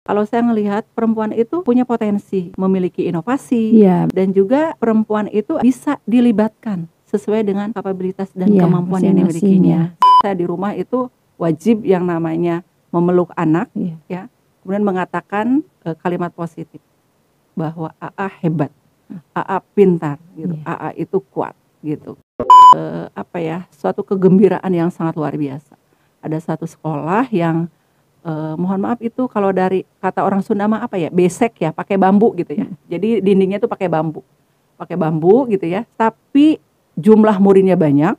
Kalau saya melihat perempuan itu punya potensi memiliki inovasi Iya. dan juga perempuan itu bisa dilibatkan sesuai dengan kapabilitas dan Iya, kemampuan yang dimilikinya. Saya di rumah itu wajib yang namanya memeluk anak, Iya. ya, kemudian mengatakan eh, kalimat positif bahwa AA hebat, AA pintar, gitu, Iya. AA itu kuat, gitu. Eh, apa ya, suatu kegembiraan yang sangat luar biasa. Ada satu sekolah yang eh, mohon maaf itu kalau dari kata orang Sunda mah apa ya, besek ya, pakai bambu gitu ya. Jadi dindingnya itu pakai bambu, pakai bambu gitu ya. Tapi jumlah muridnya banyak,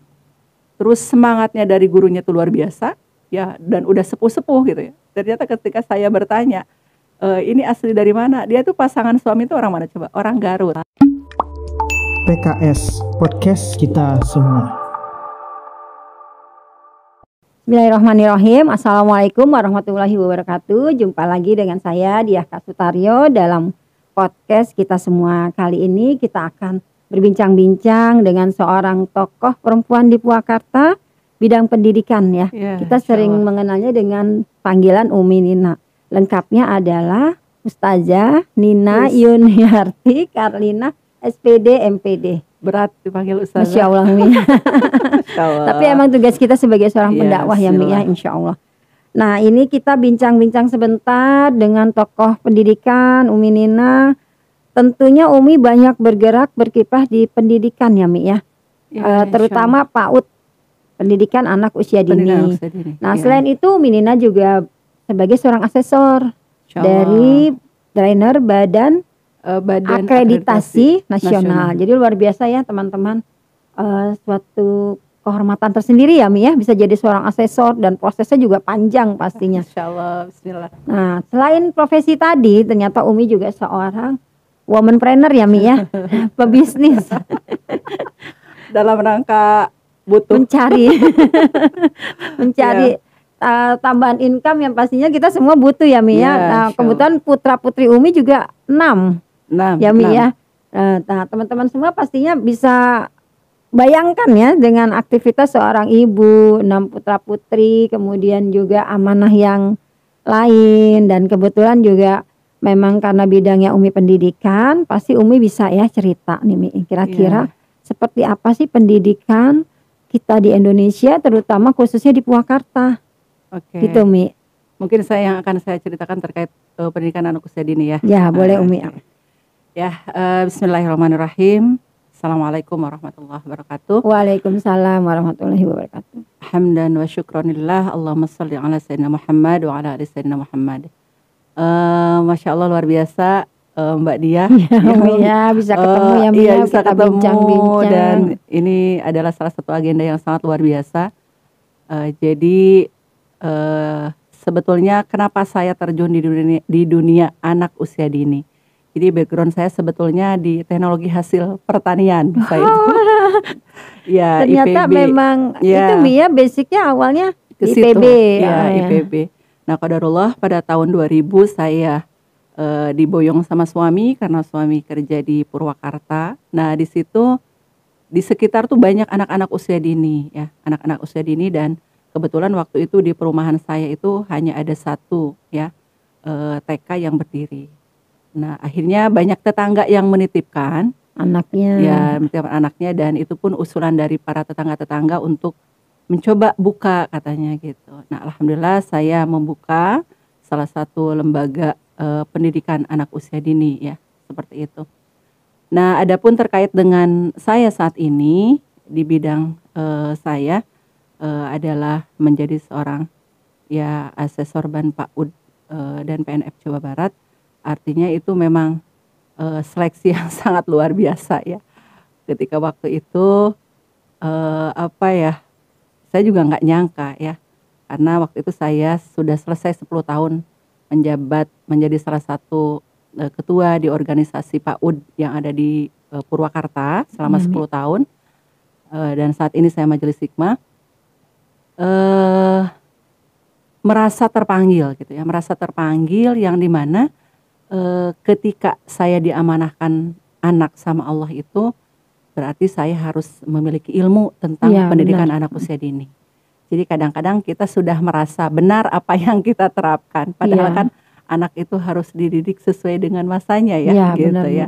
terus semangatnya dari gurunya itu luar biasa, ya, dan udah sepuh-sepuh gitu ya. Ternyata ketika saya bertanya, "E, ini asli dari mana? Dia tuh pasangan suami itu orang mana coba? Orang Garut. PKS Podcast kita semua. Bismillahirrahmanirrahim. Assalamualaikum warahmatullahi wabarakatuh. Jumpa lagi dengan saya Diah Kasutaryo dalam podcast kita semua. Kali ini kita akan berbincang-bincang dengan seorang tokoh perempuan di Purwakarta bidang pendidikan ya. Ya, Kita sering Allah. mengenalnya dengan panggilan Umi Nina. Lengkapnya adalah Ustazah Nina. Yuniarti Karlina SPD MPD. Berat dipanggil Ustazah. Masya Allah Mi. Masya Allah. Tapi emang tugas kita sebagai seorang Iya, pendakwah ya Mi ya insya Allah. Nah ini kita bincang-bincang sebentar dengan tokoh pendidikan Umi Nina. Tentunya Umi banyak bergerak berkiprah di pendidikan ya Mi ya. Ya, insya terutama PAUD pendidikan anak usia Allah. Pendidikan dini. usia dini. Nah Ya, selain itu Umi Nina juga sebagai seorang asesor insya dari trainer badan Eh, Badan akreditasi, nasional. Nasional. Jadi luar biasa ya teman-teman Eh, suatu kehormatan tersendiri ya Mi ya bisa jadi seorang asesor dan prosesnya juga panjang pastinya. Insya Allah. Bismillah. Nah selain profesi tadi ternyata Umi juga seorang womanpreneur ya Mi ya pebisnis Dalam rangka butuh mencari mencari uh, tambahan income yang pastinya kita semua butuh ya Mi ya. Ya, Nah kebetulan putra putri Umi juga enam. Enam. ya Mi enam. ya. Eh, Nah teman-teman semua pastinya bisa bayangkan ya dengan aktivitas seorang ibu, enam putra putri, kemudian juga amanah yang lain dan kebetulan juga memang karena bidangnya Umi pendidikan, pasti Umi bisa ya cerita nih Mi. Kira-kira Iya. seperti apa sih pendidikan kita di Indonesia, terutama khususnya di Purwakarta, Oke. gitu Mi. Mungkin saya yang akan saya ceritakan terkait eh, pendidikan anak usia dini ya. Ya boleh Ah, Umi. oke. Ya, eh, Bismillahirrahmanirrahim. Assalamualaikum warahmatullahi wabarakatuh. Waalaikumsalam warahmatullahi wabarakatuh. Hamdan wa syukranillah. Allahumma salli ala Sayyidina Muhammad wa ala ali Sayyidina Muhammad. Eh, Masya Allah luar biasa eh, Mbak Dia. Ya, ya bisa ketemu Eh, ya Mi iya, ya, bisa kita ketemu bincang-bincang. dan ini adalah salah satu agenda yang sangat luar biasa. Eh, jadi eh, sebetulnya kenapa saya terjun di dunia, di dunia anak usia dini? Jadi background saya sebetulnya di teknologi hasil pertanian. Saya itu. ya, Ternyata IPB. memang Ya. itu Mi ya basicnya awalnya ke di situ. IPB. Ya, Ah, ya. IPB. Nah, qadarullah pada tahun 2000 saya eh, diboyong sama suami karena suami kerja di Purwakarta. Nah, di situ di sekitar tuh banyak anak-anak usia dini ya, anak-anak usia dini dan kebetulan waktu itu di perumahan saya itu hanya ada satu ya eh, TK yang berdiri. Nah, akhirnya banyak tetangga yang menitipkan Anaknya. ya menitipkan anaknya dan itu pun usulan dari para tetangga-tetangga untuk mencoba buka katanya gitu. Nah, alhamdulillah saya membuka salah satu lembaga eh, pendidikan anak usia dini ya, seperti itu. Nah, adapun terkait dengan saya saat ini di bidang eh, saya eh, adalah menjadi seorang ya asesor ban PAUD eh, dan PNF Jawa Barat. Artinya itu memang eh, seleksi yang sangat luar biasa ya. Ketika waktu itu eh, apa ya? Saya juga nggak nyangka ya. Karena waktu itu saya sudah selesai 10 tahun menjabat menjadi salah satu eh, ketua di organisasi PAUD yang ada di eh, Purwakarta selama Hmm. 10 tahun. Eh, dan saat ini saya majelis hikmah. Eh merasa terpanggil gitu ya, merasa terpanggil yang di mana eh, ketika saya diamanahkan anak sama Allah itu berarti saya harus memiliki ilmu tentang Iya, pendidikan benar. anak usia dini. Jadi kadang-kadang kita sudah merasa benar apa yang kita terapkan, padahal Iya. kan anak itu harus dididik sesuai dengan masanya ya, Iya, gitu benar, ya.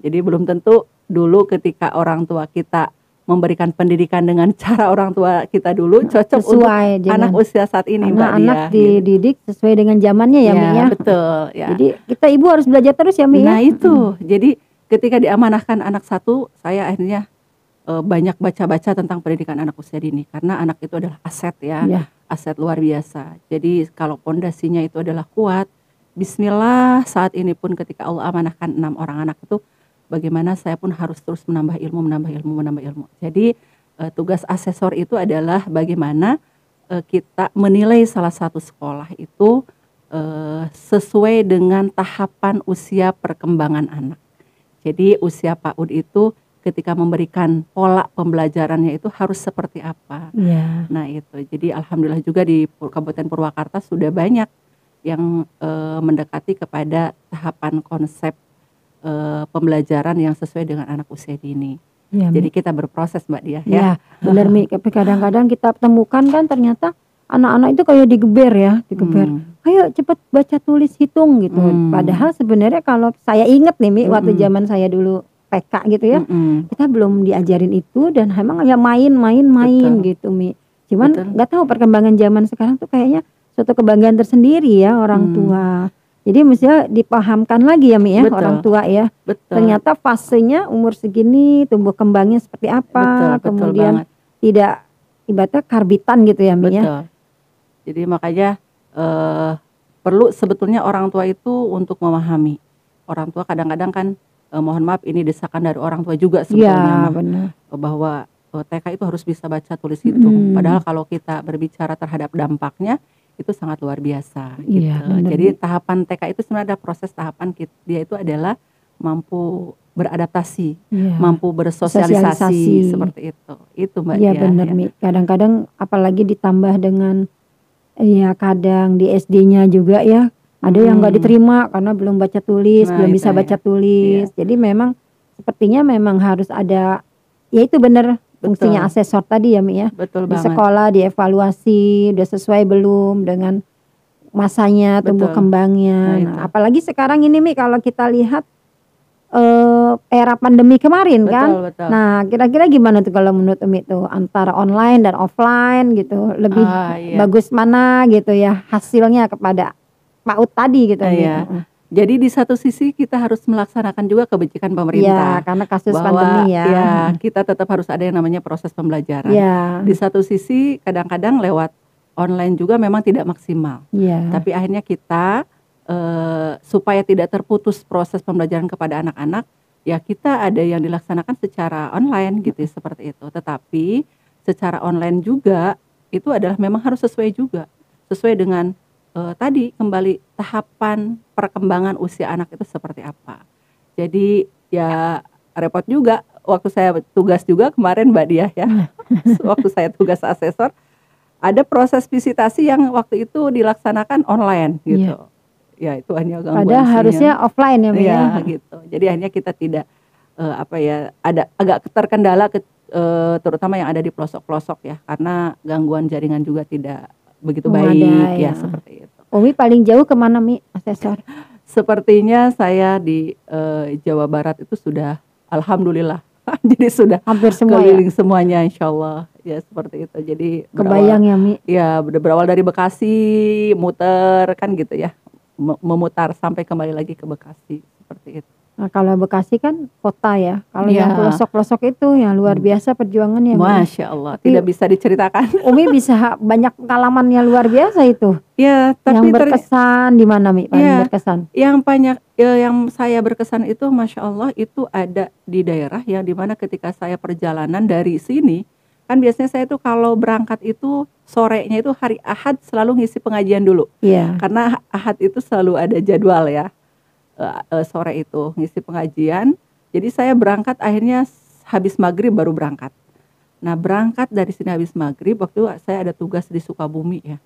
Jadi belum tentu dulu ketika orang tua kita memberikan pendidikan dengan cara orang tua kita dulu cocok untuk sesuai dengan anak usia saat ini Mbak karena Dia. anak gitu. dididik sesuai dengan zamannya ya, Mi ya. betul ya. Jadi kita ibu harus belajar terus ya Mi Nah ya. itu, jadi ketika diamanahkan anak satu, saya akhirnya eh, banyak baca-baca tentang pendidikan anak usia dini karena anak itu adalah aset ya, Ya. aset luar biasa. Jadi kalau pondasinya itu adalah kuat, Bismillah saat ini pun ketika Allah amanahkan enam orang anak itu, bagaimana saya pun harus terus menambah ilmu, menambah ilmu, menambah ilmu. Jadi eh, tugas asesor itu adalah bagaimana eh, kita menilai salah satu sekolah itu eh, sesuai dengan tahapan usia perkembangan anak. Jadi usia PAUD itu ketika memberikan pola pembelajarannya itu harus seperti apa. Iya. Nah itu, jadi alhamdulillah juga di Kabupaten Purwakarta sudah banyak yang eh, mendekati kepada tahapan konsep eh, pembelajaran yang sesuai dengan anak usia dini. Mi. Jadi kita berproses Mbak Dia Ya, ya. benar Mi. Tapi kadang-kadang kita temukan kan ternyata anak-anak itu kayak digeber ya, digeber. Hmm. Ayo cepet baca tulis hitung gitu. Hmm. Padahal sebenarnya kalau saya inget nih Mi, waktu Mm-mm. zaman saya dulu PK gitu ya, Mm-mm. kita belum diajarin itu dan emang ya main-main main Betul. gitu Mi. Cuman nggak tahu perkembangan zaman sekarang tuh kayaknya suatu kebanggaan tersendiri ya orang Hmm. tua. Jadi mestinya dipahamkan lagi ya Mi ya Betul. orang tua ya. Betul. Ternyata fasenya umur segini tumbuh kembangnya seperti apa, betul, betul kemudian banget. tidak ibaratnya karbitan gitu ya Mi ya. Betul. Jadi makanya eh, perlu sebetulnya orang tua itu untuk memahami. Orang tua kadang-kadang kan eh, mohon maaf ini desakan dari orang tua juga sebetulnya mah, benar. bahwa eh, TK itu harus bisa baca tulis hitung. Mm. Padahal kalau kita berbicara terhadap dampaknya itu sangat luar biasa Iya, gitu. benar, Jadi tahapan TK itu sebenarnya ada proses tahapan dia itu adalah mampu beradaptasi, Iya. mampu bersosialisasi Sosialisasi. seperti itu. Itu Mbak Iya benar ya. Mi. Kadang-kadang apalagi ditambah dengan ya kadang di SD-nya juga ya ada yang nggak Hmm. diterima karena belum baca tulis, Nah, belum bisa ya. baca tulis. Jadi memang sepertinya memang harus ada ya itu benar fungsinya asesor tadi ya Mi ya. Betul Di banget. sekolah dievaluasi udah sesuai belum dengan masanya tumbuh Betul. kembangnya. Nah, Nah, apalagi sekarang ini Mi kalau kita lihat eh, era pandemi kemarin kan. Betul, betul. Nah, kira-kira gimana tuh kalau menurut Umi tuh antara online dan offline gitu, lebih Ah, iya. bagus mana gitu ya hasilnya kepada PAUD tadi gitu Umi? Iya. Jadi di satu sisi kita harus melaksanakan juga kebijakan pemerintah karena kasus bahwa pandemi ya. ya kita tetap harus ada yang namanya proses pembelajaran. Iya. Di satu sisi kadang-kadang lewat online juga memang tidak maksimal. Iya. Tapi akhirnya kita eh, supaya tidak terputus proses pembelajaran kepada anak-anak, ya kita ada yang dilaksanakan secara online gitu seperti itu. Tetapi secara online juga itu adalah memang harus sesuai juga, sesuai dengan eh, tadi kembali tahapan perkembangan usia anak itu seperti apa. Jadi ya repot juga waktu saya tugas juga kemarin Mbak Diah ya, waktu saya tugas asesor ada proses visitasi yang waktu itu dilaksanakan online gitu. Ya itu hanya gangguan Padahal sinyal. harusnya offline ya, Mi Iya ya. gitu. Jadi akhirnya kita tidak eh, apa ya ada agak terkendala ke, eh, terutama yang ada di pelosok-pelosok ya karena gangguan jaringan juga tidak begitu Memadai, baik ya ya. seperti itu. Umi paling jauh ke mana Mi asesor? Sepertinya saya di eh, Jawa Barat itu sudah alhamdulillah. Jadi sudah Hampir semua ya. keliling semuanya insya Allah ya seperti itu. Jadi berawal- Kebayang ya Mi. Ya ber- berawal dari Bekasi muter kan gitu ya Me- memutar sampai kembali lagi ke Bekasi seperti itu. Nah, kalau Bekasi kan kota ya. Kalau Iya. yang pelosok-pelosok itu yang luar biasa perjuangannya. Masya Allah Tapi- tidak bisa diceritakan. Umi bisa banyak pengalaman yang luar biasa itu. Ya tapi yang berkesan di mana Mi? Paling Iya. berkesan. yang banyak ya, yang saya berkesan itu Masya Allah itu ada di daerah yang di mana ketika saya perjalanan dari sini kan biasanya saya tuh kalau berangkat itu sorenya itu hari Ahad selalu ngisi pengajian dulu. Iya. karena ahad itu selalu ada jadwal ya eh, sore itu ngisi pengajian. Jadi saya berangkat akhirnya habis maghrib baru berangkat. Nah berangkat dari sini habis maghrib waktu itu saya ada tugas di Sukabumi ya.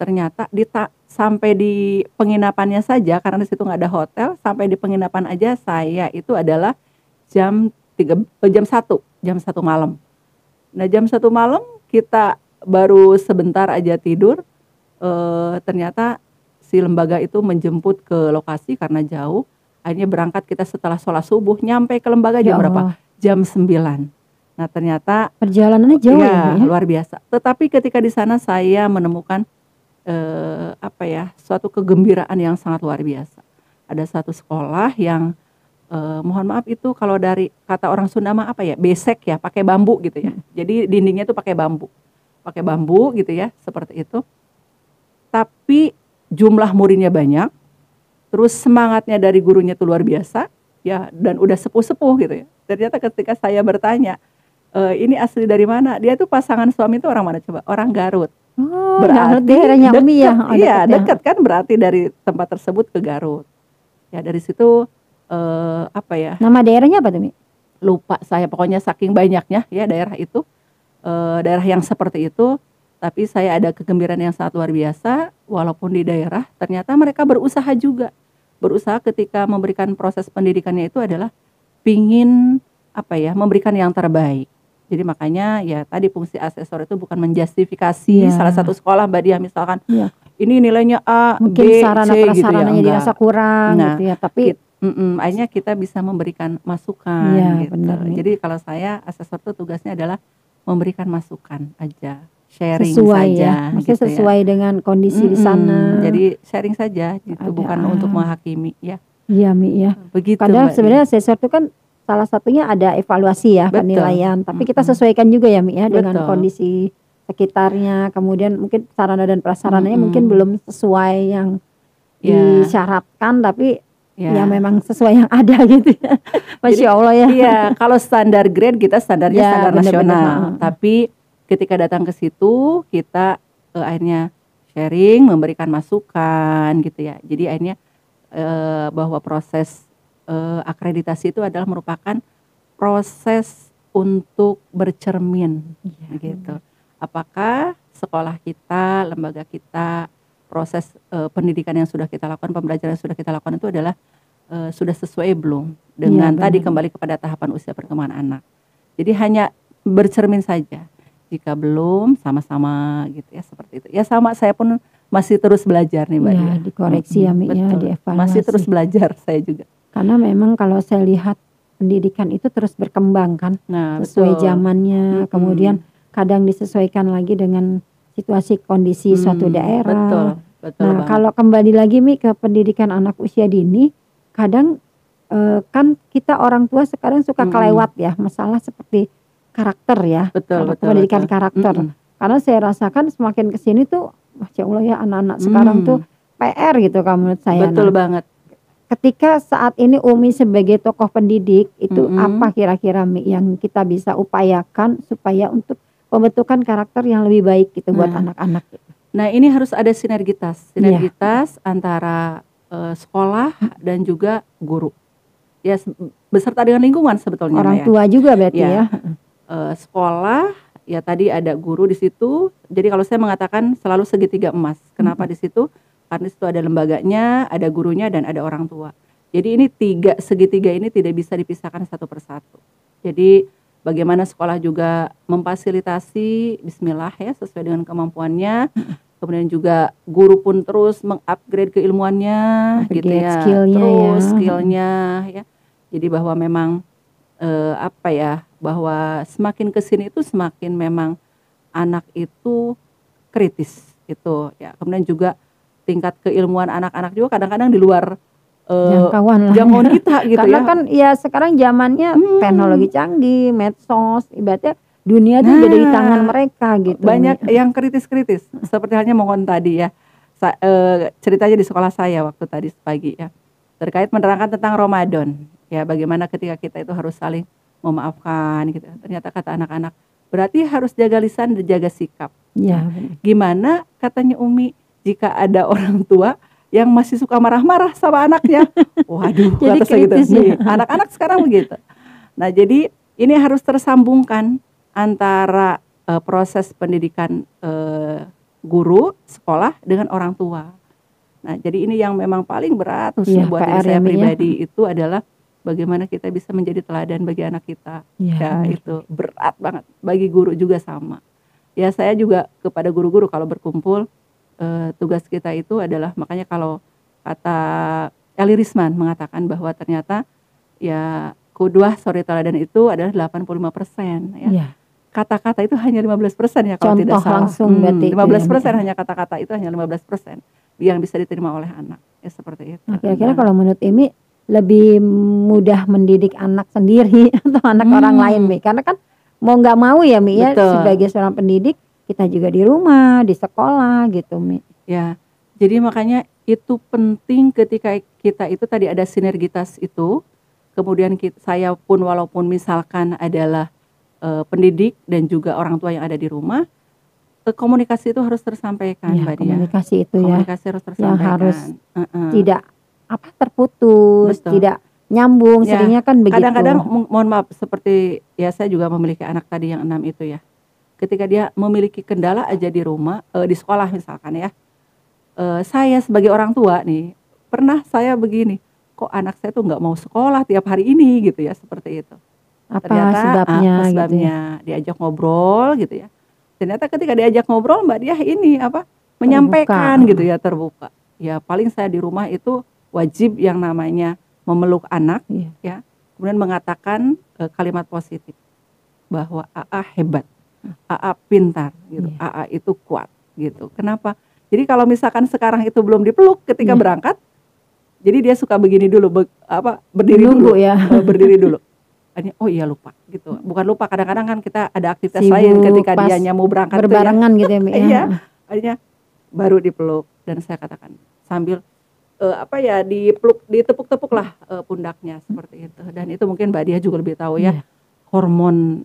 Ternyata di sampai di penginapannya saja karena di situ nggak ada hotel sampai di penginapan aja saya itu adalah jam tiga eh, jam satu jam satu malam. Nah jam satu malam kita baru sebentar aja tidur eh, ternyata si lembaga itu menjemput ke lokasi karena jauh. Akhirnya berangkat kita setelah sholat subuh, nyampe ke lembaga Ya jam berapa? Allah. Jam 9. Nah ternyata Perjalanannya jauh ya, ya, ya? luar biasa. Tetapi ketika di sana saya menemukan eh, apa ya suatu kegembiraan yang sangat luar biasa. Ada satu sekolah yang eh, mohon maaf itu kalau dari kata orang Sunda mah apa ya besek ya pakai bambu gitu ya. Jadi dindingnya itu pakai bambu, pakai bambu gitu ya seperti itu. Tapi jumlah muridnya banyak, terus semangatnya dari gurunya itu luar biasa ya dan udah sepuh-sepuh gitu ya. Ternyata ketika saya bertanya "E, ini asli dari mana? Dia tuh pasangan suami itu orang mana coba? Orang Garut. Oh, Garut daerahnya Umi ya. Oh, iya, deket ya. dekat kan berarti dari tempat tersebut ke Garut. Ya dari situ eh, apa ya? Nama daerahnya apa tuh, Mi? Lupa saya pokoknya saking banyaknya ya daerah itu eh, daerah yang seperti itu. Tapi saya ada kegembiraan yang sangat luar biasa walaupun di daerah ternyata mereka berusaha juga. Berusaha ketika memberikan proses pendidikannya itu adalah pingin apa ya memberikan yang terbaik. Jadi makanya ya tadi fungsi asesor itu bukan menjustifikasi Iya. salah satu sekolah Mbak Dia misalkan Iya. ini nilainya A, Mungkin B, sarana C gitu ya. enggak. dirasa kurang Nah, gitu ya, tapi Kit- Mm-mm, akhirnya kita bisa memberikan masukan Iya, gitu. benar. Jadi kalau saya asesor tuh tugasnya adalah memberikan masukan aja, sharing sesuai saja ya, maksudnya gitu ya. sesuai dengan kondisi di Mm-mm, sana. Jadi sharing saja gitu, Ada- bukan untuk menghakimi ya. iya, Mi ya. Begitu. Mbak sebenarnya asesor itu kan salah satunya ada evaluasi ya Betul. penilaian, tapi kita sesuaikan juga ya Mi ya dengan Betul. kondisi sekitarnya, kemudian mungkin sarana dan prasarananya Mm-mm. mungkin belum sesuai yang Ya. disyaratkan, tapi Ya. ya memang sesuai yang ada gitu ya. Masya Allah ya. Iya, kalau standar grade kita standarnya Ya, standar benar-benar. nasional. Heeh. Tapi ketika datang ke situ kita eh, akhirnya sharing, memberikan masukan gitu ya. Jadi akhirnya eh, bahwa proses eh, akreditasi itu adalah merupakan proses untuk bercermin gitu. Apakah sekolah kita, lembaga kita, proses eh, pendidikan yang sudah kita lakukan, pembelajaran yang sudah kita lakukan itu adalah eh, sudah sesuai belum dengan Iya, tadi kembali kepada tahapan usia perkembangan anak. Jadi hanya bercermin saja. Jika belum sama-sama gitu ya seperti itu. Ya sama saya pun masih terus belajar nih Mbak. Ya, Dia. dikoreksi ya, Mi, ya, dievaluasi. Masih terus belajar saya juga. Karena memang kalau saya lihat pendidikan itu terus berkembang kan, Nah, sesuai betul. zamannya, Mm-mm. kemudian kadang disesuaikan lagi dengan situasi kondisi suatu Hmm, daerah. Betul, betul Nah, banget. kalau kembali lagi Mi ke pendidikan anak usia dini, kadang eh, kan kita orang tua sekarang suka kelewat ya masalah seperti karakter ya, betul, betul, pendidikan betul. karakter. Mm-mm. Karena saya rasakan semakin ke sini tuh, masya Allah ya anak-anak sekarang Hmm, tuh PR gitu kalau menurut saya. betul Nah, banget. ketika saat ini Umi sebagai tokoh pendidik itu Mm-mm. apa kira-kira yang kita bisa upayakan supaya untuk pembentukan karakter yang lebih baik gitu buat Nah. anak-anak. Nah, ini harus ada sinergitas, Iya. sinergitas antara eh, sekolah dan juga guru. Ya se- beserta dengan lingkungan sebetulnya Orang ya. tua juga berarti Iya. ya. Eh, sekolah ya tadi ada guru di situ. Jadi kalau saya mengatakan selalu segitiga emas. Kenapa di situ? Karena di situ ada lembaganya, ada gurunya dan ada orang tua. Jadi ini tiga segitiga ini tidak bisa dipisahkan satu persatu. Jadi bagaimana sekolah juga memfasilitasi Bismillah ya sesuai dengan kemampuannya. Kemudian juga guru pun terus mengupgrade keilmuannya, gitu Upgrade ya, skillnya terus ya. skillnya ya. Jadi bahwa memang eh, apa ya bahwa semakin ke sini itu semakin memang anak itu kritis gitu ya kemudian juga tingkat keilmuan anak-anak juga kadang-kadang di luar eh, Jangkauan lah. jangkauan kita gitu Karena ya kan ya sekarang zamannya Hmm. teknologi canggih, medsos, ibaratnya dunia tuh Nah, udah di tangan mereka gitu. banyak Mi. yang kritis-kritis seperti halnya mohon tadi ya Sa- eh, ceritanya di sekolah saya waktu tadi pagi ya terkait menerangkan tentang Ramadan ya bagaimana ketika kita itu harus saling memaafkan gitu ternyata kata anak-anak berarti harus jaga lisan dan jaga sikap Ya, benar. gimana katanya Umi jika ada orang tua yang masih suka marah-marah sama anaknya waduh Jadi kata saya gitu ya. Anak-anak sekarang begitu nah jadi ini harus tersambungkan antara eh, proses pendidikan eh, guru sekolah dengan orang tua nah jadi ini yang memang paling berat khususnya Iya, buat diri saya ya, ya. pribadi itu adalah bagaimana kita bisa menjadi teladan bagi anak kita Ya, ya benar. itu berat banget bagi guru juga sama ya saya juga kepada guru-guru kalau berkumpul eh, tugas kita itu adalah makanya kalau kata Eli Risman mengatakan bahwa ternyata ya kudwah suri teladan itu adalah 85 persen ya. Iya. Kata-kata itu hanya 15 persen ya kalau tidak Contoh salah. langsung berarti itu 15 ya, persen hanya kata-kata itu hanya 15 persen yang bisa diterima oleh anak ya seperti itu. Nah, kira-kira kalau menurut Imi lebih mudah mendidik anak sendiri atau anak Hmm. orang lain Mi? Karena kan mau nggak mau ya Mi ya Betul. sebagai seorang pendidik kita juga di rumah, di sekolah gitu Mi. Ya, jadi makanya itu penting ketika kita itu tadi ada sinergitas itu, kemudian kita, saya pun walaupun misalkan adalah eh, pendidik dan juga orang tua yang ada di rumah, eh, komunikasi itu harus tersampaikan, Ya, Mbak Dia. komunikasi itu ya Komunikasi harus tersampaikan. harus Heeh. tidak apa terputus, Betul. tidak nyambung. Ya, Seringnya kan begitu. Kadang-kadang mo- mohon maaf seperti ya saya juga memiliki anak tadi yang enam itu ya. Ketika dia memiliki kendala aja di rumah, eh, di sekolah misalkan ya. eh, saya sebagai orang tua nih pernah saya begini, kok anak saya tuh nggak mau sekolah tiap hari ini gitu ya seperti itu. apa Ternyata sebabnya, apa gitu ya. sebabnya diajak ngobrol gitu ya. Ternyata ketika diajak ngobrol Mbak dia ini apa menyampaikan Terbuka. gitu ya terbuka. Ya paling saya di rumah itu wajib yang namanya memeluk anak Iya. ya kemudian mengatakan eh, kalimat positif bahwa AA hebat, AA pintar gitu, Iya. AA itu kuat gitu. Kenapa? Jadi kalau misalkan sekarang itu belum dipeluk ketika Iya. berangkat, jadi dia suka begini dulu, be- apa berdiri Menunggu dulu, ya. eh, berdiri dulu. Akhirnya, oh iya lupa gitu. Bukan lupa, kadang-kadang kan kita ada aktivitas Sibuk, lain ketika dianya mau berangkat ya. Berbarengan gitu ya ya. Iya. Akhirnya baru dipeluk dan saya katakan sambil eh, apa ya dipeluk ditepuk-tepuk lah eh, pundaknya seperti itu dan itu mungkin Mbak Dia juga lebih tahu ya Iya. hormon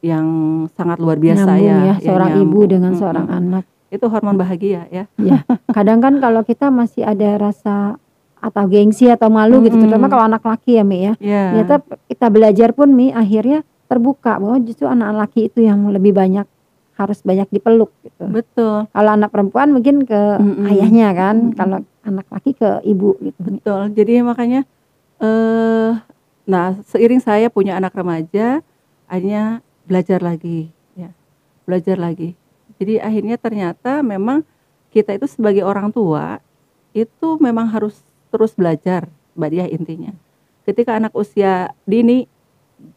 yang sangat luar biasa Nyambung ya, ya, yang seorang ibu nyambung. dengan Mm-mm. seorang anak. itu hormon bahagia ya Ya, kadang kan kalau kita masih ada rasa atau gengsi atau malu gitu, terutama kalau anak laki ya Mi ya. ya Ternyata kita belajar pun Mi akhirnya terbuka bahwa justru anak laki itu yang lebih banyak harus banyak dipeluk gitu. betul Kalau anak perempuan mungkin ke Mm-mm. ayahnya kan, Mm-mm. kalau anak laki ke ibu gitu. Betul jadi makanya eh nah seiring saya punya anak remaja akhirnya belajar lagi ya belajar lagi jadi akhirnya ternyata memang kita itu sebagai orang tua itu memang harus terus belajar mbak Diah intinya ketika anak usia dini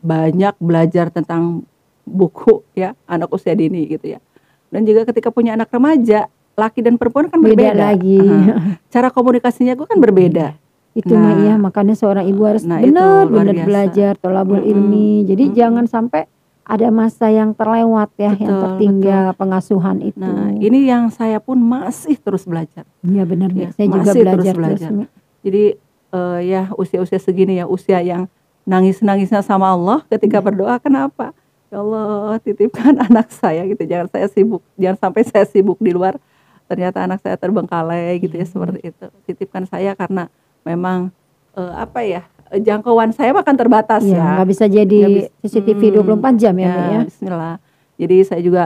banyak belajar tentang buku ya anak usia dini gitu ya dan juga ketika punya anak remaja laki dan perempuan kan Beda berbeda lagi. Aha. cara komunikasinya gue kan berbeda Itu Nah. mah iya, makanya seorang ibu harus Nah, itu benar luar benar biasa. belajar tolabul Mm-mm. ilmi. Jadi Mm-mm. jangan sampai ada masa yang terlewat ya, yang Betul, tertinggal pengasuhan itu. Nah, ini yang saya pun masih terus belajar. Iya benar Ya, ya, saya juga masih terus belajar terus. belajar. Mi. Jadi eh, ya usia-usia segini ya usia yang nangis-nangisnya sama Allah ketika Iya. berdoa kenapa? Ya Allah titipkan anak saya gitu. Jangan saya sibuk, jangan sampai saya sibuk di luar. Ternyata anak saya terbengkalai gitu ya seperti itu. Titipkan saya karena memang eh, apa ya eh, jangkauan saya makan terbatas Iya, ya. nggak bisa jadi Nggak bis- CCTV Hmm, 24 jam ya, Mi, ya. Bismillah. Jadi saya juga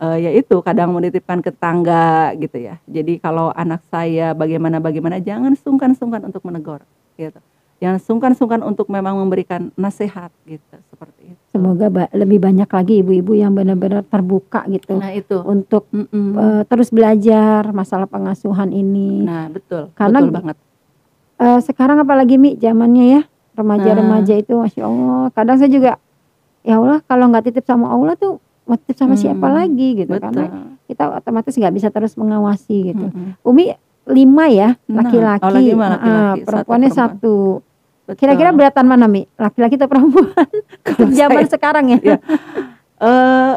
eh, ya itu kadang menitipkan ke tetangga gitu ya. Jadi kalau anak saya bagaimana bagaimana jangan sungkan-sungkan untuk menegur gitu. Jangan sungkan-sungkan untuk memang memberikan nasihat gitu seperti itu. Semoga ba- lebih banyak lagi ibu-ibu yang benar-benar terbuka gitu Nah itu. untuk Mm-mm. eh, terus belajar masalah pengasuhan ini. nah betul. Karena betul banget. Eh, sekarang apalagi Mi zamannya ya remaja-remaja itu masya Allah. Kadang saya juga ya Allah kalau nggak titip sama Allah tuh mau titip sama siapa Hmm, lagi gitu Betul. karena kita otomatis nggak bisa terus mengawasi gitu. Mm-mm. Umi lima ya Nah, laki-laki, oh, lima Ah, laki-laki, satu perempuannya perempuan. satu. Kira-kira beratan mana Mi? Laki-laki atau perempuan? Zaman saya- sekarang ya. Iya. Eh,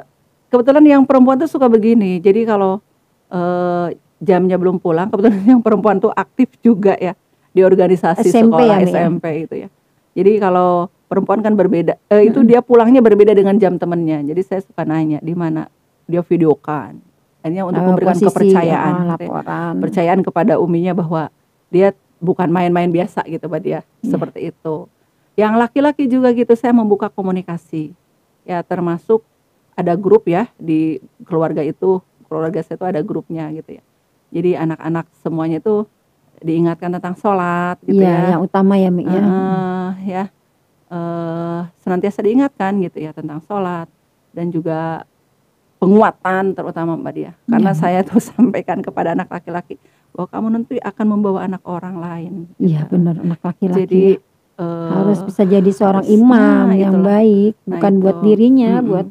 kebetulan yang perempuan tuh suka begini. Jadi kalau eh, jamnya belum pulang, kebetulan yang perempuan tuh aktif juga ya di organisasi SMP sekolah ya, Mi, ya? SMP itu ya. Jadi kalau perempuan kan berbeda, eh, itu dia pulangnya berbeda dengan jam temennya. Jadi saya suka nanya di mana dia videokan. Akhirnya untuk Eh, memberikan posisi, kepercayaan, ya. laporan. percayaan kepada uminya bahwa dia bukan main-main biasa gitu, Mbak dia Iya. seperti itu. Yang laki-laki juga gitu, saya membuka komunikasi, ya termasuk ada grup ya di keluarga itu, keluarga saya itu ada grupnya gitu ya. Jadi anak-anak semuanya itu diingatkan tentang sholat gitu Iya, ya, yang utama ya Mi ya. Eh, ya eh, senantiasa diingatkan gitu ya tentang sholat dan juga penguatan terutama Mbak Dia. Karena Iya. saya tuh sampaikan kepada anak laki-laki bahwa kamu nanti akan membawa anak orang lain. Iya gitu. benar anak laki-laki Jadi eh, harus bisa jadi seorang harus- imam nah, yang itulah. baik, Nah, bukan buat dirinya, Mm-mm. buat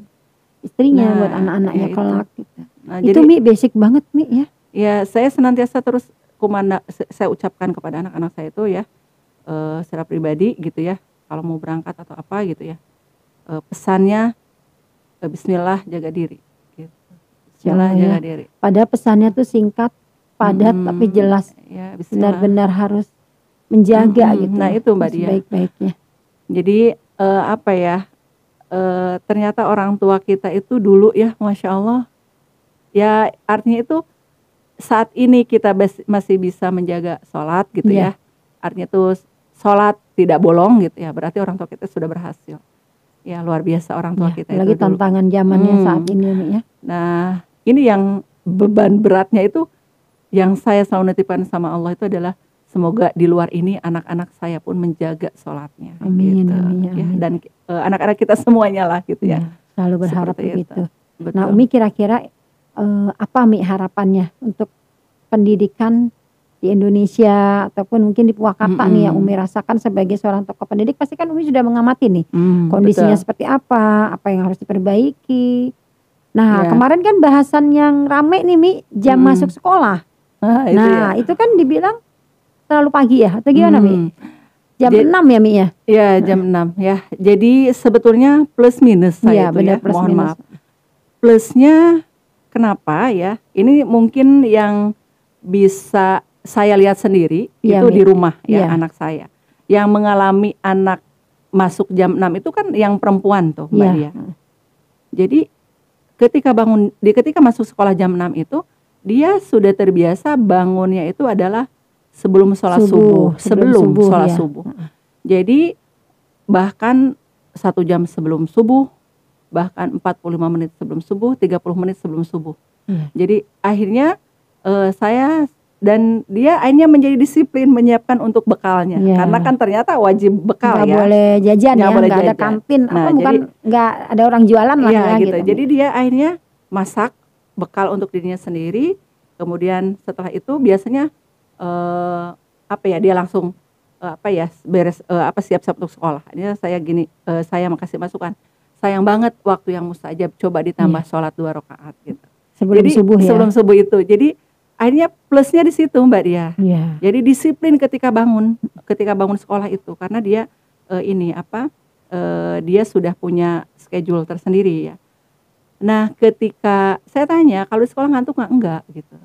istrinya, Nah, buat anak-anaknya ya kelak. gitu. Nah, itu jadi Mi basic banget Mi ya. ya saya senantiasa terus kumanda saya ucapkan kepada anak-anak saya itu ya eh, secara pribadi gitu ya kalau mau berangkat atau apa gitu ya eh, pesannya eh, Bismillah jaga diri gitu. Bismillah Ya, jaga ya. diri Padahal pesannya tuh singkat, padat Mm-mm. tapi jelas. ya Bismillah Benar-benar harus menjaga Mm-mm. gitu. Nah, itu, Mbak Dia. Baik-baiknya. jadi eh, apa ya eh, ternyata orang tua kita itu dulu ya masya Allah ya artinya itu saat ini kita masih bisa menjaga sholat gitu Iya. ya artinya itu sholat tidak bolong gitu ya berarti orang tua kita sudah berhasil ya luar biasa orang tua Ya, kita itu dulu. tantangan zamannya Hmm. saat ini ya. Nah, ini yang beban beratnya itu yang saya selalu nitipkan sama Allah itu adalah semoga di luar ini anak-anak saya pun menjaga sholatnya. Amin, gitu. amin, Ya, amin. dan eh, anak-anak kita semuanya lah gitu ya. Ya, selalu berharap Seperti itu. begitu. Betul. Nah, Umi kira-kira eh, apa Mi harapannya untuk pendidikan di Indonesia ataupun mungkin di Purwakarta nih yang. Umi rasakan sebagai seorang tokoh pendidik pasti kan Umi sudah mengamati nih Hmm, kondisinya betul. seperti apa, apa yang harus diperbaiki. Nah, Ya. kemarin kan bahasan yang rame nih Mi jam Mm. masuk sekolah. Ah, itu nah, ya. itu kan dibilang terlalu pagi ya atau gimana Mi? Hmm, Jam Jadi- 6 ya Mi ya? Ya jam 6 ya. Jadi sebetulnya plus minus Iya, saya itu benar, ya. plus Mohon minus. maaf. Plusnya kenapa ya? Ini mungkin yang bisa saya lihat sendiri Iya, itu Mi. di rumah ya Iya. anak saya. Yang mengalami anak masuk jam 6 itu kan yang perempuan tuh Mbak Iya. Dia. Jadi ketika bangun di ketika masuk sekolah jam 6 itu dia sudah terbiasa bangunnya itu adalah sebelum sholat subuh, Subuh, sebelum sebelum, subuh, sholat ya. subuh. Jadi bahkan satu jam sebelum subuh, bahkan 45 menit sebelum subuh, 30 menit sebelum subuh. Iya. Jadi akhirnya eh, saya dan dia akhirnya menjadi disiplin menyiapkan untuk bekalnya Iya. karena kan ternyata wajib bekal nggak ya. boleh jajan Nggak ya, boleh ada jajan. kantin, Nah, apa bukan nggak ada orang jualan lah Iya ya gitu. gitu. Jadi dia akhirnya masak bekal untuk dirinya sendiri. Kemudian setelah itu biasanya eh, apa ya dia langsung eh, apa ya beres eh, apa siap-siap untuk sekolah. Ini saya gini eh, saya makasih masukan. Sayang banget waktu yang mustajab coba ditambah sholat dua rakaat gitu. sebelum Jadi subuh ya. sebelum subuh itu. Jadi akhirnya plusnya di situ Mbak Dia. Iya. Jadi disiplin ketika bangun, ketika bangun sekolah itu karena dia eh, ini apa? eh, dia sudah punya schedule tersendiri ya. Nah, ketika saya tanya kalau di sekolah ngantuk nggak enggak gitu.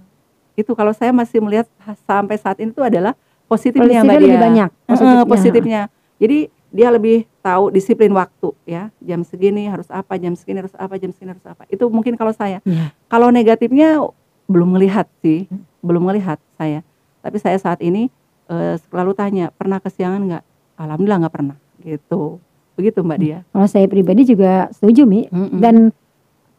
Itu kalau saya masih melihat ha- sampai saat ini itu adalah positifnya Mbak lebih Dia. banyak, positifnya. positifnya. Jadi dia lebih tahu disiplin waktu ya. Jam segini harus apa, jam segini harus apa, jam segini harus apa. Itu mungkin kalau saya. Iya. Kalau negatifnya belum melihat sih, belum melihat saya. Tapi saya saat ini eh, selalu tanya, pernah kesiangan nggak? Alhamdulillah nggak pernah, gitu. Begitu Mbak Dia. Kalau saya pribadi juga setuju Mi. Mm-mm. Dan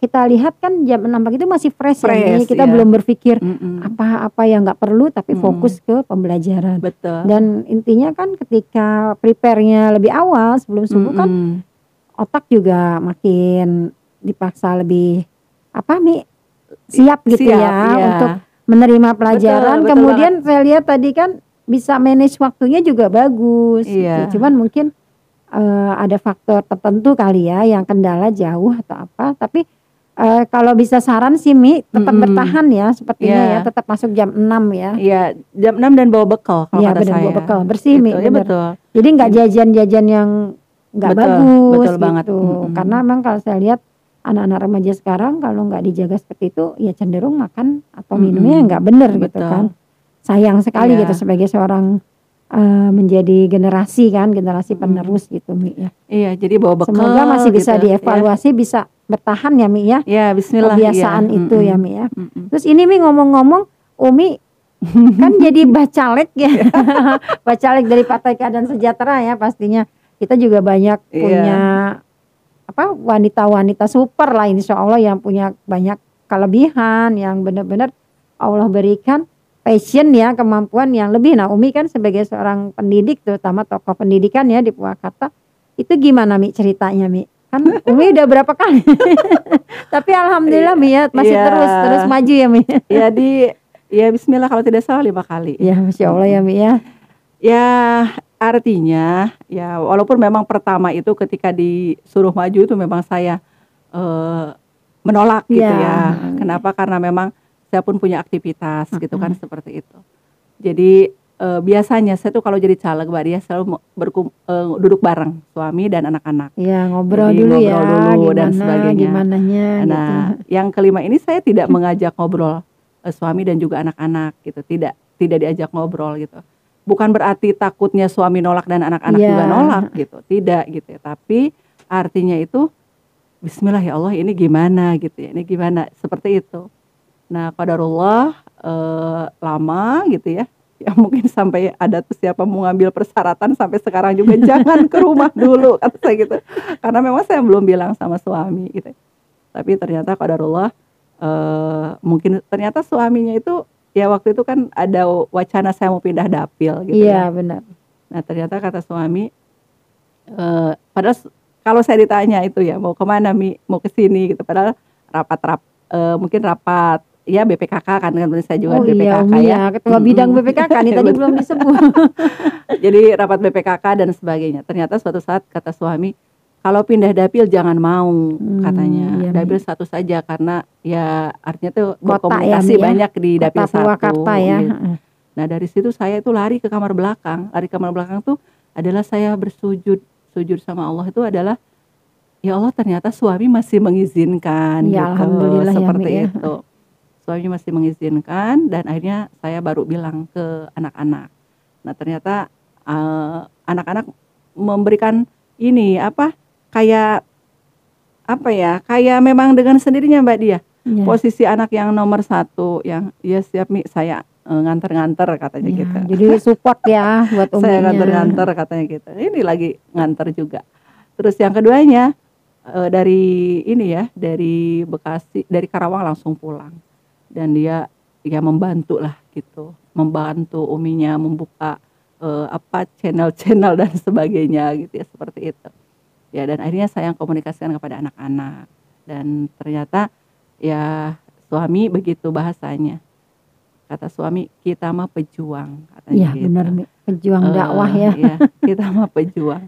kita lihat kan jam 6 pagi itu masih fresh, ya Mi. Fresh, Kita iya. belum berpikir apa-apa yang nggak perlu tapi Mm. fokus ke pembelajaran. Betul. Dan intinya kan ketika prepare-nya lebih awal sebelum subuh kan Mm-mm. otak juga makin dipaksa lebih apa Mi siap gitu Siap, ya iya. untuk menerima pelajaran. betul Kemudian saya lihat tadi kan bisa manage waktunya juga bagus. Iya. gitu. Cuman mungkin eh, ada faktor tertentu kali ya yang kendala jauh atau apa. Tapi eh, kalau bisa saran sih Mi tetap Mm-mm. bertahan ya sepertinya Iya. ya tetap masuk jam 6 ya. Iya, jam 6 dan bawa bekal kalau Iya kata benar saya. bawa bekal bersih Mi. Gitu, ya benar. betul. Jadi nggak jajan-jajan yang nggak bagus betul banget. gitu. Mm-mm. Karena memang kalau saya lihat anak-anak remaja sekarang kalau nggak dijaga seperti itu ya cenderung makan atau minumnya nggak bener gitu Betul. kan. Sayang sekali Iya. gitu sebagai seorang eh, menjadi generasi kan generasi penerus gitu Mi ya. Iya, jadi bawa bekal. Semoga masih bisa gitu, dievaluasi bisa bertahan ya Mi ya. Ya, ya Bismillah. Kebiasaan iya. itu Mm-mm. ya Mi ya. Mm-mm. Terus ini Mi ngomong-ngomong Umi kan jadi bacalek ya. bacalek dari Partai Keadilan Sejahtera ya pastinya. Kita juga banyak Iya. punya apa wanita-wanita super lah insya Allah yang punya banyak kelebihan yang benar-benar Allah berikan passion ya kemampuan yang lebih. Nah Umi kan sebagai seorang pendidik terutama tokoh pendidikan ya di Purwakarta itu gimana Mi ceritanya Mi Kan Umi udah berapa kali. Tapi alhamdulillah Mi ya masih Iya. terus terus maju ya Mi. ya di ya Bismillah kalau tidak salah lima kali. Ya Masya Allah ya Mi ya. Ya artinya ya walaupun memang pertama itu ketika disuruh maju itu memang saya eh, menolak gitu Ya. ya. Kenapa? Karena memang saya pun punya aktivitas gitu kan seperti itu. Jadi eh, biasanya saya tuh kalau jadi caleg Mbak Dia selalu berkum- eh, duduk bareng suami dan anak-anak. Ya ngobrol Jadi dulu ngobrol ya dulu gimana dan sebagainya. gimananya Nah, gitu. yang kelima ini saya tidak mengajak ngobrol eh, suami dan juga anak-anak gitu. Tidak tidak diajak ngobrol gitu. Bukan berarti takutnya suami nolak dan anak-anak Iya. juga nolak gitu. Tidak gitu ya. Tapi artinya itu bismillah ya Allah ini gimana gitu ya. Ini gimana seperti itu. Nah, qadarullah eh, lama gitu ya. Ya mungkin sampai ada tuh siapa mau ngambil persyaratan sampai sekarang juga jangan ke rumah dulu kata saya gitu. Karena memang saya belum bilang sama suami gitu tapi ternyata qadarullah eh mungkin ternyata suaminya itu ya waktu itu kan ada wacana saya mau pindah dapil gitu Iya ya. benar. Nah ternyata kata suami eh padahal kalau saya ditanya itu ya mau ke mana mi mau ke sini gitu padahal rapat rap eh, mungkin rapat ya BPKK kan kan saya juga Oh BPKK iya ya. ya ketua bidang Mm-mm. BPKK nih tadi belum disebut. Jadi rapat BPKK dan sebagainya. Ternyata suatu saat kata suami, kalau pindah dapil jangan mau Hmm, katanya. iya, dapil satu saja karena ya artinya tuh Kota ya, berkomunikasi Mi, ya. banyak di dapil Kota satu. Purwakarta ya. gitu. Nah dari situ saya itu lari ke kamar belakang. Lari ke kamar belakang tuh adalah saya bersujud, sujud sama Allah itu adalah ya Allah ternyata suami masih mengizinkan Ya, gitu, Alhamdulillah ya, seperti ya. itu. Suami masih mengizinkan dan akhirnya saya baru bilang ke anak-anak. Nah ternyata eh, anak-anak memberikan ini apa kayak apa ya kayak memang dengan sendirinya Mbak Dia Iya. posisi anak yang nomor satu yang ya siap mi saya eh, nganter-nganter katanya Iya, gitu. Jadi support ya buat saya uminya. nganter-nganter katanya gitu. Ini lagi nganter juga. Terus yang keduanya eh, dari ini ya dari Bekasi dari Karawang langsung pulang dan dia ya membantu lah gitu membantu uminya membuka eh, apa channel-channel dan sebagainya gitu ya seperti itu ya dan akhirnya saya komunikasikan kepada anak-anak dan ternyata ya suami begitu bahasanya kata suami kita mah pejuang katanya Iya gitu. benar pejuang Eh, dakwah ya. iya, kita mah pejuang.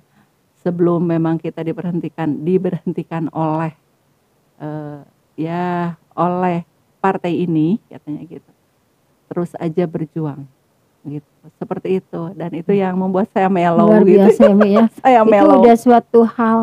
Sebelum memang kita diberhentikan, diberhentikan oleh eh, ya oleh partai ini katanya gitu. Terus aja berjuang gitu. Seperti itu dan itu yang membuat saya mellow Luar gitu. biasa ya Mi ya. saya Itu mellow. udah suatu hal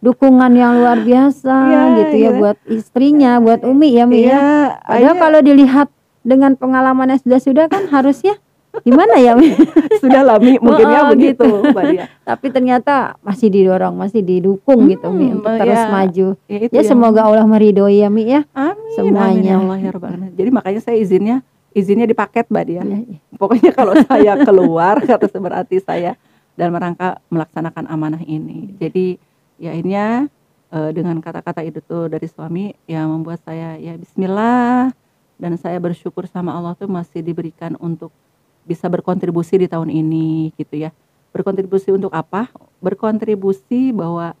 dukungan yang luar biasa Iya, gitu ya iya. buat istrinya, buat Umi ya Mi ya. Padahal akhirnya kalau dilihat dengan pengalaman yang sudah-sudah kan harusnya gimana ya sudah lah Mi, mungkin ya Oh, begitu gitu. Mbak. Tapi ternyata masih didorong, masih didukung gitu Mi Hmm, untuk ya. terus maju. Ya, Ya yang- semoga Allah meridhoi ya Mi ya. Amin, semuanya. amin ya Allah ya. Jadi makanya saya izinnya izinnya di paket Mbak Dia. Ya, ya. Pokoknya kalau saya keluar kata berarti saya dalam rangka melaksanakan amanah ini. Jadi ya akhirnya eh, dengan kata-kata itu tuh dari suami ya membuat saya ya Bismillah dan saya bersyukur sama Allah tuh masih diberikan untuk bisa berkontribusi di tahun ini gitu ya. Berkontribusi untuk apa? Berkontribusi bahwa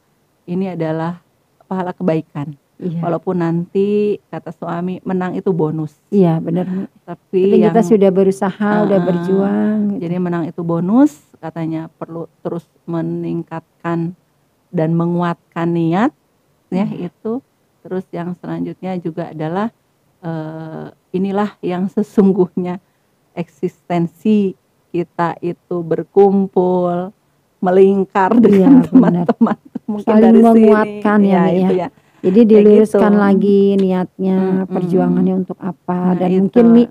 ini adalah pahala kebaikan. Iya. Walaupun nanti kata suami menang itu bonus. Iya benar. Tapi, Tapi kita yang sudah berusaha, udah Ah, berjuang. gitu. jadi menang itu bonus, katanya perlu terus meningkatkan dan menguatkan niat, ya Hmm. itu. Terus yang selanjutnya juga adalah eh, inilah yang sesungguhnya eksistensi kita itu berkumpul, melingkar dengan Iya, benar. teman-teman mungkin Saling dari menguatkan sini. ya, Mi, itu ya. ya. Jadi diluruskan gitu. lagi niatnya, Mm, mm, perjuangannya untuk apa Nah, dan itu. mungkin Mi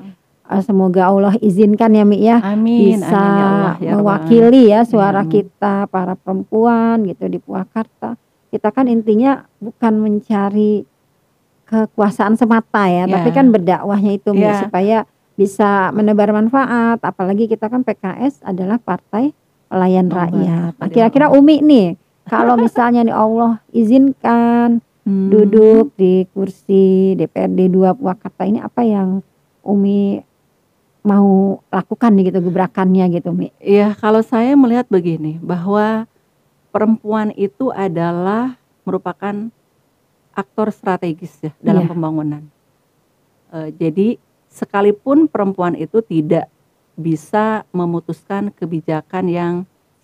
uh, semoga Allah izinkan ya Mi ya amin, bisa amin ya Allah ya mewakili ya suara kita para perempuan gitu di Purwakarta. Kita kan intinya bukan mencari kekuasaan semata ya, Ya. tapi kan berdakwahnya itu Mi, Ya. supaya bisa menebar manfaat. Apalagi kita kan PKS adalah partai pelayan Pelayan rakyat. Nah, kira-kira Umi nih, kalau misalnya nih Allah izinkan Hmm. duduk di kursi DPRD 2 Purwakarta ini apa yang Umi mau lakukan nih gitu gebrakannya gitu Mi? Iya, kalau saya melihat begini, bahwa perempuan itu adalah merupakan aktor strategis ya dalam Iya. pembangunan. Eh, jadi sekalipun perempuan itu tidak bisa memutuskan kebijakan yang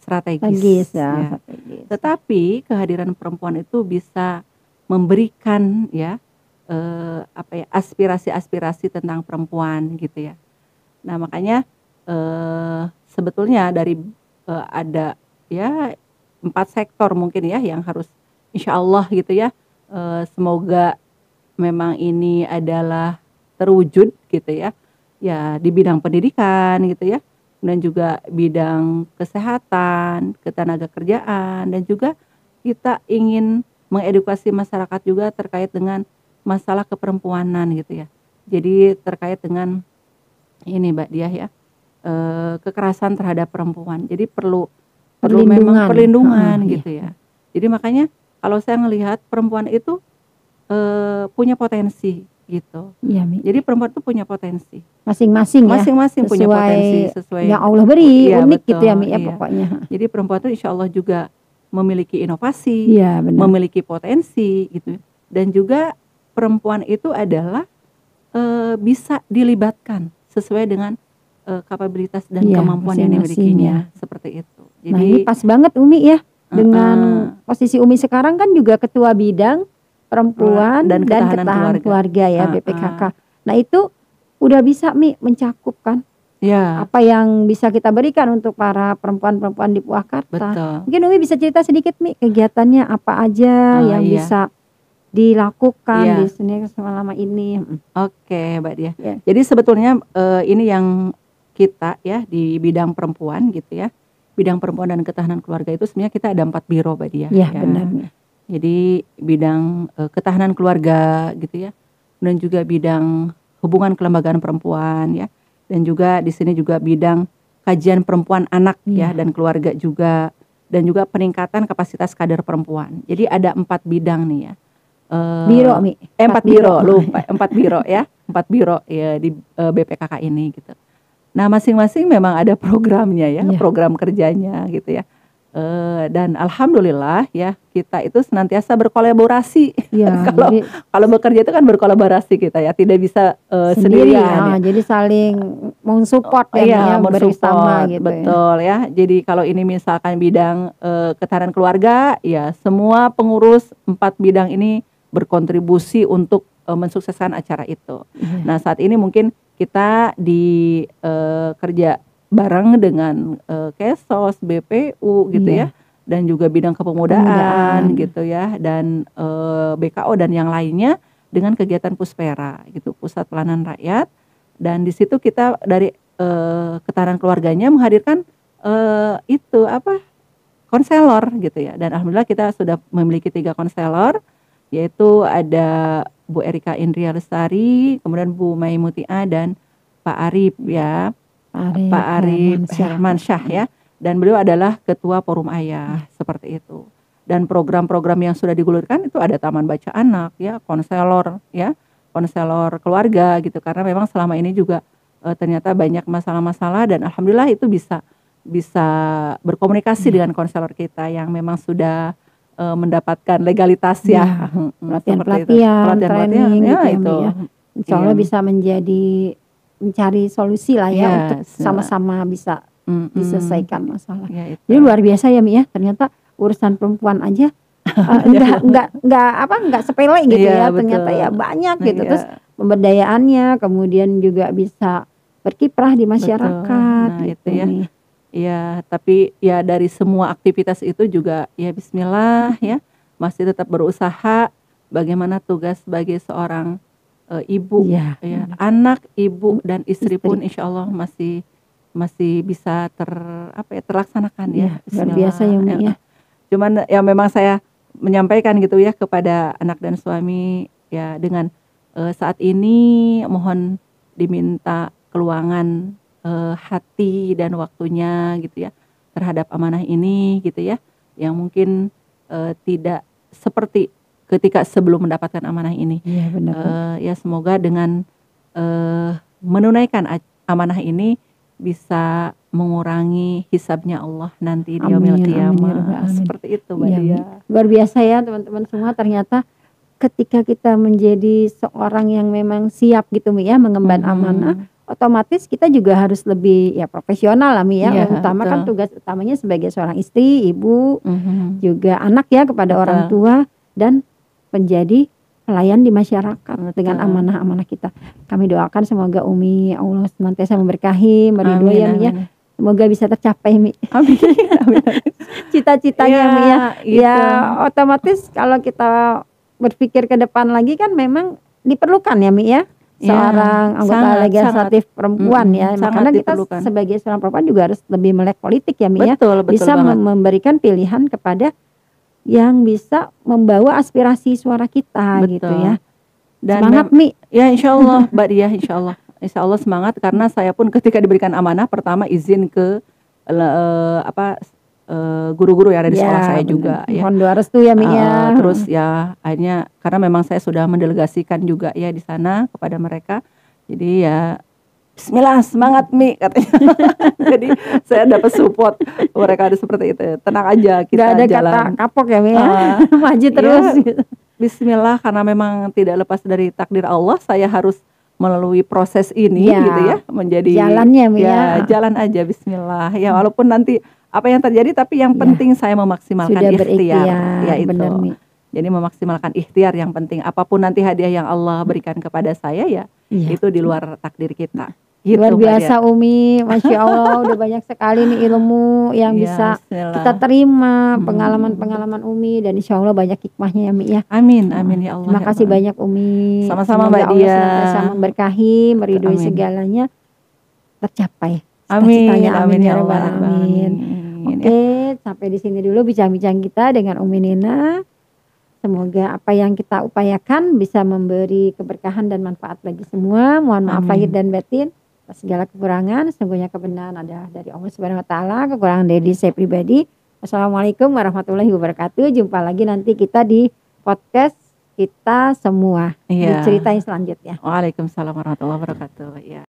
strategis, Logis ya, ya. strategis. Tetapi kehadiran perempuan itu bisa memberikan ya eh, apa ya aspirasi-aspirasi tentang perempuan gitu ya. Nah makanya eh, sebetulnya dari eh, ada ya empat sektor mungkin ya yang harus insya Allah gitu ya eh, semoga memang ini adalah terwujud gitu ya ya di bidang pendidikan gitu ya dan juga bidang kesehatan, ketenaga kerjaan dan juga kita ingin mengedukasi masyarakat juga terkait dengan masalah keperempuanan gitu ya. Jadi terkait dengan ini Mbak Diah ya eh, kekerasan terhadap perempuan. Jadi perlu perlu memang Perlindungan. perlindungan Ah, iya. gitu ya. Jadi makanya kalau saya melihat perempuan itu eh, punya potensi gitu. Mi. Jadi perempuan itu punya potensi. Masing-masing ya. Masing-masing punya potensi sesuai Yang Allah beri Iya, unik gitu ya, betul, Mi ya iya. pokoknya. Jadi perempuan itu insya Allah juga memiliki inovasi, Iya, benar. memiliki potensi gitu. Dan juga perempuan itu adalah eh, bisa dilibatkan sesuai dengan eh, kapabilitas dan Iya, kemampuan yang dimilikinya ya. seperti itu. Nah, ini Jadi pas banget Umi ya dengan uh-uh, posisi Umi sekarang kan juga ketua bidang perempuan Dan dan, ketahanan ketahanan keluarga. keluarga, ya Uh-uh. BPKK. Nah, itu udah bisa Mi mencakup kan ya apa yang bisa kita berikan untuk para perempuan-perempuan di Purwakarta. betul. Mungkin Umi bisa cerita sedikit Mi kegiatannya apa aja Oh, yang iya. bisa dilakukan Iya. di sini selama ini. Oke, Mbak Dia. Ya. Jadi sebetulnya eh, ini yang kita ya di bidang perempuan gitu ya. Bidang perempuan dan ketahanan keluarga itu sebenarnya kita ada empat biro, Mbak Dia. Ya, benar Mi. Jadi bidang eh, ketahanan keluarga gitu ya, dan juga bidang hubungan kelembagaan perempuan ya, dan juga di sini juga bidang kajian perempuan anak ya Iya. dan keluarga juga, dan juga peningkatan kapasitas kader perempuan. Jadi ada empat bidang nih ya. Eh, Biro Mi. eh, empat biro, lupa empat biro ya, empat biro ya di eh, BPKK ini gitu. Nah masing-masing memang ada programnya ya, Iya. program kerjanya gitu ya. Eh, dan alhamdulillah ya kita itu senantiasa berkolaborasi. Ya, Kalau jadi Kalau bekerja itu kan berkolaborasi kita ya, tidak bisa eh, sendiri sendirian. ah, ya. jadi saling mensupport ya, Iya, ya, bersama gitu ya. betul ya. Jadi kalau ini misalkan bidang eh, ketahanan keluarga, ya semua pengurus empat bidang ini berkontribusi untuk eh, mensukseskan acara itu. Iya. Nah saat ini mungkin kita di eh, kerja bareng dengan eh, Kesos, BPU gitu Iya. ya, dan juga bidang kepemudaan, Kepemudaan. gitu ya, dan eh, BKO dan yang lainnya dengan kegiatan Puspera gitu, Pusat Pelayanan Rakyat, dan di situ kita dari eh, ketahanan keluarganya menghadirkan eh, itu apa konselor gitu ya, dan alhamdulillah kita sudah memiliki tiga konselor yaitu ada Bu Erika Indria Lestari, kemudian Bu Maimutia dan Pak Arif ya, Arif, Pak Arif Hermansyah. Hermansyah ya, dan beliau adalah ketua Forum Ayah seperti itu. Dan program-program yang sudah digulirkan itu ada taman baca anak ya, konselor ya, konselor keluarga gitu karena memang selama ini juga eh, ternyata banyak masalah-masalah dan alhamdulillah itu bisa bisa berkomunikasi Iya. dengan konselor kita yang memang sudah eh, mendapatkan legalitas ya. Seperti itu. Pelatihan-pelatihan, Pelatihan-pelatihan, training ya gitu ya, itu. Ya. Insya Allah Iya. bisa menjadi mencari solusi lah ya Iya, untuk sama-sama bisa Mm, diselesaikan masalah. Ya, itu. Jadi luar biasa ya Mi ya. Ternyata urusan perempuan aja uh, enggak enggak enggak apa enggak sepele gitu Iya, ya. betul. Ternyata ya banyak Nah, gitu. iya. Terus pemberdayaannya kemudian juga bisa berkiprah di masyarakat Nah, gitu itu ya. Mi. Ya, tapi ya dari semua aktivitas itu juga ya bismillah ya, masih tetap berusaha bagaimana tugas sebagai seorang eh, ibu Iya. ya, anak, ibu dan istri, Istri. pun insya Allah masih masih bisa ter apa ya terlaksanakan ya. Iya, luar biasa ya Mi ya. Cuman ya memang saya menyampaikan gitu ya kepada anak dan suami ya dengan eh, saat ini mohon diminta keluangan eh, hati dan waktunya gitu ya terhadap amanah ini gitu ya yang mungkin eh, tidak seperti ketika sebelum mendapatkan amanah ini Iya benar. Eh, ya semoga dengan eh, menunaikan amanah ini bisa mengurangi hisabnya Allah nanti di yaumil ya qiyamah. Alamin. Seperti itu, Mbak Iya, Dia. Luar biasa ya teman-teman semua ternyata ketika kita menjadi seorang yang memang siap gitu ya mengemban Mhm. amanah otomatis kita juga harus lebih ya profesional lah Mi ya Iya, utama kan tugas utamanya sebagai seorang istri ibu Mhm. juga anak ya kepada Betul. orang tua dan menjadi pelayan di masyarakat dengan amanah-amanah kita. Kami doakan semoga Umi Allah senantiasa memberkahi, meridhoi ya ya. Semoga bisa tercapai Mi Amin. cita-citanya Mi ya. gitu. Ya otomatis kalau kita berpikir ke depan lagi kan memang diperlukan ya Mi ya. Ya, Seorang anggota sangat, legislatif perempuan Mm-mm, ya. sangat Makanya kita diperlukan. sebagai seorang perempuan juga harus lebih melek politik ya Mi ya. Betul, betul bisa banget. memberikan pilihan kepada yang bisa membawa aspirasi suara kita Betul. gitu ya. Dan Semangat Mi. Ya insya Allah Mbak Dia insya Allah Insya Allah semangat karena saya pun ketika diberikan amanah pertama izin ke eh, apa eh, guru-guru yang ada di sekolah saya benar. juga ya. Mohon doa restu ya Mi Eh, ya. terus ya akhirnya karena memang saya sudah mendelegasikan juga ya di sana kepada mereka. Jadi ya Bismillah semangat Mi katanya. Jadi saya dapat support mereka ada seperti itu. Tenang aja kita Gak ada jalan. kata kapok ya Mi ya. Ah, Maju terus iya. gitu. Bismillah karena memang tidak lepas dari takdir Allah saya harus melalui proses ini Ya. gitu ya menjadi Jalannya, Mi, ya ya. jalan aja Bismillah ya walaupun nanti apa yang terjadi tapi yang Ya. penting saya memaksimalkan Sudah ikhtiar ya itu Mi. jadi memaksimalkan ikhtiar yang penting apa pun nanti hadiah yang Allah berikan kepada saya ya Iya. itu di luar takdir kita gitu Luar biasa Umi, Masya Allah udah banyak sekali nih ilmu yang. Ya, bisa Bismillah. kita terima Hmm. pengalaman-pengalaman Umi dan Insya Allah banyak hikmahnya ya Mi ya. amin amin ya Allah Terima ya kasih Allah. banyak Umi. Sama-sama, Mbak Allah Dia. senantiasa memberkahi, meridhoi Amin. segalanya tercapai. amin Cita-citanya amin ya rabbal Allah alamin. amin Oke, sampai di sini dulu bincang-bincang kita dengan Umi Nina. Semoga apa yang kita upayakan bisa memberi keberkahan dan manfaat bagi semua. Mohon maaf Amin. lahir dan batin atas segala kekurangan. Sesungguhnya kebenaran adalah dari Allah Subhanahu wa taala, kekurangan dari saya pribadi. Wassalamualaikum warahmatullahi wabarakatuh. Jumpa lagi nanti kita di podcast kita semua. Iya. Diceritain selanjutnya. Waalaikumsalam warahmatullahi wabarakatuh ya